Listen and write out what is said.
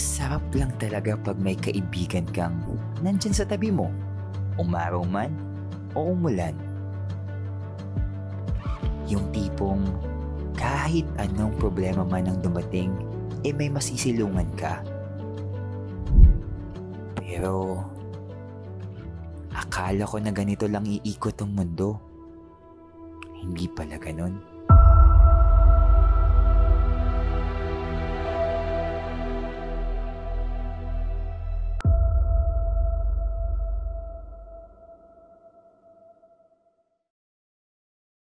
sarap lang talaga pag may kaibigan kang nandyan sa tabi mo. Umaraw man o umulan. Yung tipong kahit anong problema man ang dumating, eh may masisilungan ka. Pero akala ko na ganito lang iikot ang mundo. Hindi pala ganun.